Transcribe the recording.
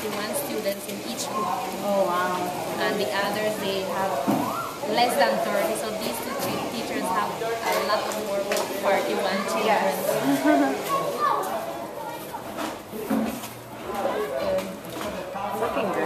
31 students in each group. Oh, wow. And the others, they have less than 30. So these two teachers have a lot of more with 41 children. Yes. looking good.